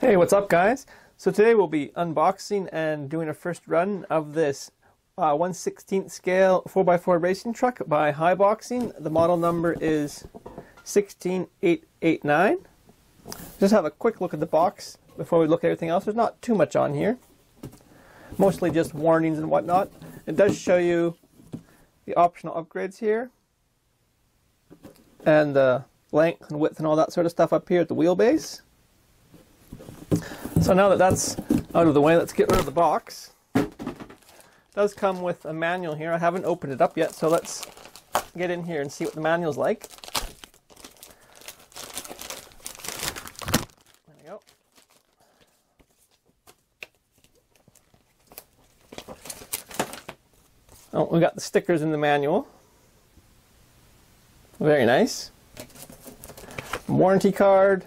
Hey, what's up guys? So today we'll be unboxing and doing a first run of this uh, 1 16th scale 4x4 racing truck by Haiboxing. The model number is 16889. Just have a quick look at the box before we look at everything else. There's not too much on here. Mostly just warnings and whatnot. It does show you the optional upgrades here. And the length and width and all that sort of stuff up here at the wheelbase. So now that that's out of the way, let's get rid of the box. It does come with a manual here. I haven't opened it up yet, so let's get in here and see what the manual's like. There we go. Oh, we got the stickers in the manual. Very nice. Warranty card.